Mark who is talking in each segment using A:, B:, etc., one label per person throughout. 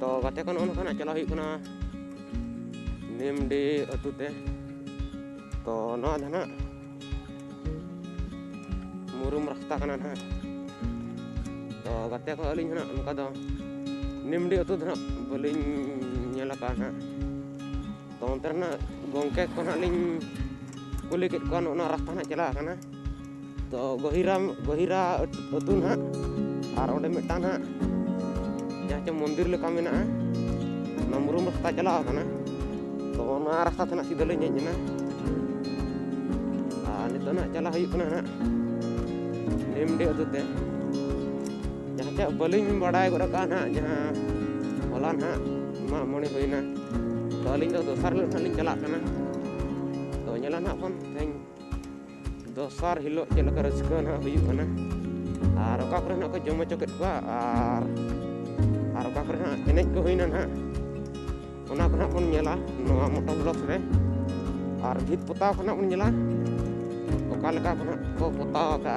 A: to gate kan ono kana chalo hoyuk kana nimdi atute to no dhana murum rakhta kana ᱜᱟᱛᱮ ᱠᱚ ᱟᱹᱞᱤᱧ ᱦᱚᱸ ᱚᱱᱠᱟ ᱫᱚ ᱱᱤᱢᱰᱤ ᱟᱹᱛᱩ ᱫᱚ ᱦᱟᱸᱜ ᱵᱟᱹᱞᱤᱧ ᱧᱮᱞ ᱟᱠᱟᱫᱼᱟ ᱦᱟᱸᱜ ᱛᱚ ᱚᱱᱛᱮ ᱨᱮᱱᱟᱜ ᱜᱚᱝᱠᱮ ᱠᱚ ᱦᱟᱸᱜ ᱞᱤᱧ ᱠᱩᱞᱤ ᱠᱮᱫ ᱠᱚᱣᱟ ᱚᱱᱟ ᱨᱟᱥᱛᱟ ᱦᱟᱸᱜ ᱪᱟᱞᱟᱜ ᱠᱟᱱᱟ ᱛᱚ ᱜᱚᱦᱤᱨᱟ ᱜᱚᱦᱤᱨᱟ ᱟᱹᱛᱩ ᱦᱟᱸᱜ ᱟᱨ ᱚᱸᱰᱮ ᱢᱤᱫᱴᱟᱝ ᱦᱟᱸᱜ ᱡᱟᱦᱟᱸ ᱪᱚ ᱢᱚᱱᱫᱤᱨ ᱞᱮᱠᱟ ᱢᱮᱱᱟᱜᱼᱟ ᱚᱱᱟ ᱢᱩᱨᱩᱢ ᱨᱟᱥᱛᱟ ᱪᱟᱞᱟᱣ ᱠᱟᱱᱟ ᱛᱚ ᱚᱱᱟ ᱨᱟᱥᱛᱟ ᱛᱮ ᱦᱟᱸᱜ ᱥᱤᱫᱷᱟᱹ ᱞᱤᱧ ᱦᱮᱡ ᱮᱱᱟ ᱟᱨ ᱱᱤᱛᱚᱜ ᱦᱟᱸᱜ ᱪᱟᱞᱟᱜ ᱦᱩᱭᱩᱜ ᱠᱟᱱᱟ ᱦᱟᱸᱜ ᱱᱤᱢᱰᱤ ᱟᱹᱛᱩ ᱛᱮ dosar hilo jalan ke rezeki na biu kana aro ka kena ke jomo coket ba ar aro ka kena ene ke hoina na ona kena pun nyela no amo to blok re ar git putau kena pun nyela oka leka kena ko putau ka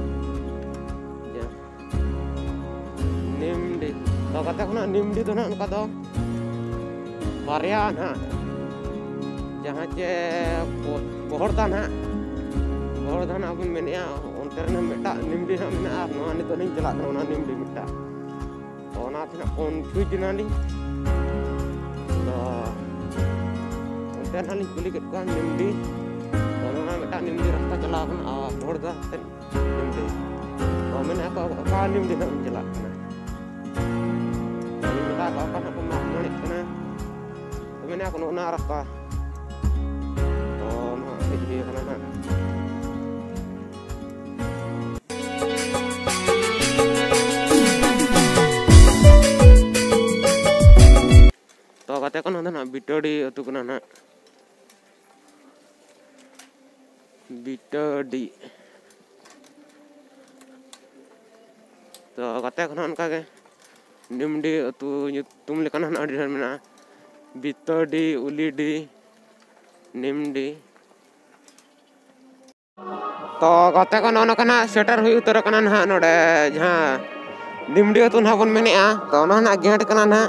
A: to kate kana nimdi to na ka do barya na jahan che pohor da na pohor da na abun menia onter na meta nimdi na mena ar no ani to hin jalak kana ona nimdi meta ona thina confuse na ni. To onter na ni kuli ket kan nimdi Karena mereka nimdi rasta celak kan ah borda kan nimdi. Oh mana apa apa nimdi nak celak kan. Ini kau kau menarik kena ke mana kau nak narak kah oh mak jadi kena nak katanya kan nonton video di itu kena nak video di. Katanya kan kagak ya. अतु तुम लेकन हन अडी मेना बितडी उलीडी निमडी तो कते कन उनका सेटर हुई उतर कना ना नोडे जहां निमडी अतु ना बन मेनेआ तो ना ना गेट कना ना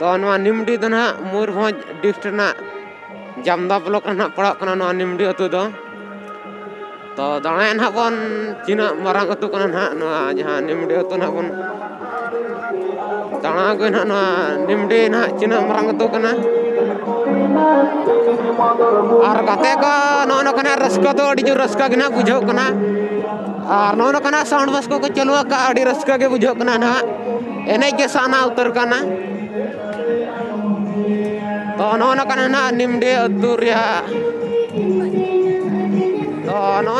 A: तो नवा निमडी तो ना मयूरभंज डिस्ट्रिक्ट ना जामदा ब्लॉक ना पड़ा कना ना निमडी अतु दो तो दाणे ना बन चिना मारंग अतु कना ना ना जहां निमडी अतु ना बन दाणा गए ना ना निमडी निम्डे ना चीना मरंग तो करना गाते का नौ नौ करना रस्का तो अड़ी जो रस्का ना साउंड बस को को का अड़ी रस्का के बुझो करना ना ऐने के साना उतर तो ना निम्डे अधूर तो नौ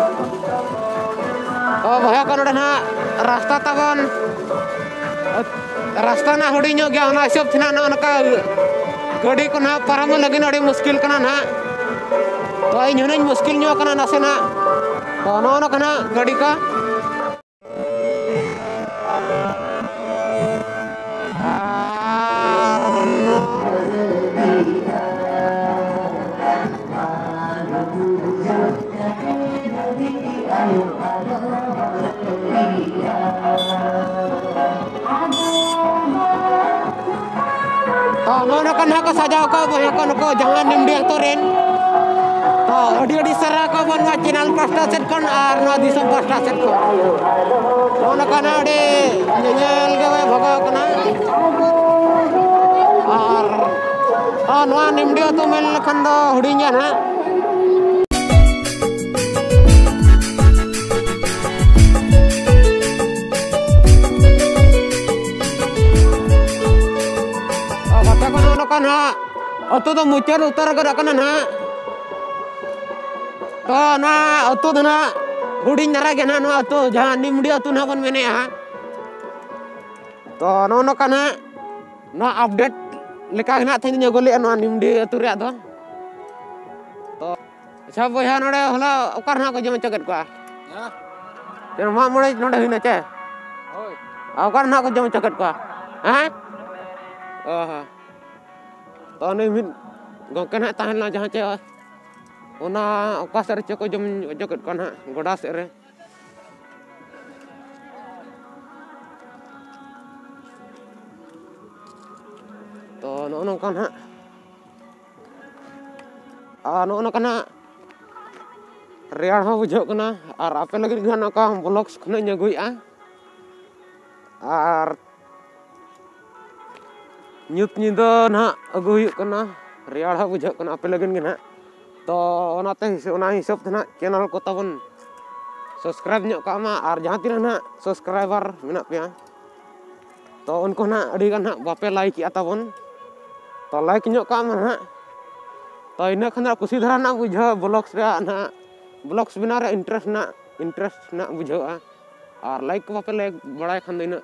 A: ᱚ ᱵᱷᱟᱭᱟ ᱠᱟᱱ ᱚᱸᱰᱮ ᱦᱟᱸᱜ ᱨᱟᱥᱛᱟ ᱛᱟᱵᱚᱱ ᱨᱟᱥᱛᱟ ᱱᱟ ᱦᱩᱰᱤᱧ ᱧᱚᱜ ᱜᱮᱭᱟ ᱚᱱᱟ ᱦᱤᱥᱟᱹᱵ ᱛᱮᱱᱟᱜ ᱱᱚᱜᱼᱚ ᱱᱚᱝᱠᱟ ᱜᱟᱹᱰᱤ ᱠᱚ ᱱᱟᱦᱟᱜ ᱯᱟᱨᱚᱢ ᱞᱟᱹᱜᱤᱫ ᱟᱹᱰᱤ ᱢᱩᱥᱠᱤᱞ ᱠᱟᱱᱟ ᱱᱟᱦᱟᱜ ᱛᱚ ᱤᱧ ᱦᱩᱱᱟᱹᱝ ᱢᱩᱥᱠᱤᱞ ᱧᱚᱜ ᱠᱟᱱᱟ ᱱᱟᱥᱮ ᱱᱟᱦᱟᱜ ᱚᱱᱟ ᱚᱱᱟ ᱠᱟᱱᱟ ᱜᱟᱹᱰᱤ ᱠᱚ ka ngono kan ko banyak kan ko jangan ge we bhaga kana ar ah no nimdi atu mel khan do hudinya na atau tuh mucar utara gerak kanan ha to na atau tuh na huding nara gena no atau? Jangan nimdi atau na kon mene ha to no no ha no update. Leka hena thain nyogoli no nimdi atau ria to to acha boya node hola okar na ko jom chagat kwa ya. Jan ma mole node hina che hoi okar na ko jom chagat kwa ha oh to ni min gongke nak tahan lah jangan cewek. Ona oka sare ceko jom joket kon ha goda sere to no no kan ha ah no no kan ha real ho bujok kana ar ape lagi gan ka blog khna nyagui a ᱧᱩᱛ ᱧᱤᱫᱟᱹ ᱱᱟᱦᱟᱜ ᱟᱹᱜᱩ ᱦᱩᱭᱩᱜ ᱠᱟᱱᱟ ᱨᱮᱭᱟᱲ ᱦᱚᱸ ᱵᱩᱡᱷᱟᱹᱜ ᱠᱟᱱᱟ ᱟᱯᱮ ᱞᱟᱹᱜᱤᱫ ᱜᱮ ᱱᱟᱦᱟᱜ ᱛᱚ ᱚᱱᱟᱛᱮ ᱚᱱᱟ ᱦᱤᱥᱟᱹᱵ ᱛᱮ ᱱᱟᱦᱟᱜ ᱪᱮᱱᱮᱞ ᱠᱚ ᱛᱟᱵᱚᱱ सब्सक्राइब ᱧᱚᱜ ᱠᱟᱜ ᱢᱟ ᱟᱨ ᱡᱟᱦᱟᱸ ᱛᱤᱱᱟᱹᱜ ᱱᱟᱦᱟᱜ ᱥᱟᱵᱥᱠᱨᱟᱭᱵᱟᱨ ᱢᱮᱱᱟᱜ ᱯᱮᱭᱟ ᱛᱚ ᱩᱱᱠᱩ ᱱᱟᱦᱟᱜ ᱟᱹᱰᱤ ᱜᱟᱱ ᱱᱟᱦᱟᱜ ᱵᱟᱯᱮ ᱞᱟᱭᱤᱠ ᱮᱜᱼᱟ ᱛᱟᱵᱚᱱ ᱛᱚ ᱞᱟᱭᱤᱠ ᱧᱚᱜ ᱠᱟᱜ ᱢᱟ ᱱᱟᱦᱟᱜ ᱛᱚ ᱤᱱᱟᱹ ᱠᱷᱟᱱ ᱫᱚ ᱠᱩᱥᱤ ᱫᱷᱟᱨᱟ ᱱᱟᱦᱟᱜ ᱵᱩᱡᱷᱟᱹᱣ ᱵᱞᱚᱜᱥ ᱨᱮᱭᱟᱜ ᱱᱟᱦᱟᱜ ᱵᱞᱚᱜᱥ ᱵᱮᱱᱟᱣ ᱨᱮᱭᱟᱜ ᱤᱱᱴᱟᱨᱮᱥᱴ ᱱᱟᱦᱟᱜ ᱤᱱᱴᱟᱨᱮᱥᱴ ᱱᱟᱦᱟᱜ ᱵᱩᱡᱷᱟᱹᱜᱼᱟ ᱟᱨ ᱞᱟᱭᱤᱠ ᱠᱚ ᱵᱟᱯᱮ ᱞᱟᱭᱤᱠ ᱵᱟᱲᱟᱭ ᱠᱷᱟᱱ ᱫᱚ ᱤᱱᱟᱹᱜ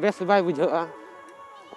A: ᱵᱮᱥ ᱵᱟᱭ ᱵᱩᱡᱷᱟᱹᱜᱼᱟ